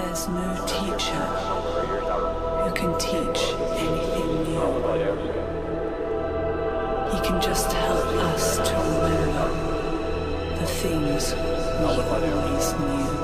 There's no teacher who can teach anything new. He can just help us to remember the things we always knew.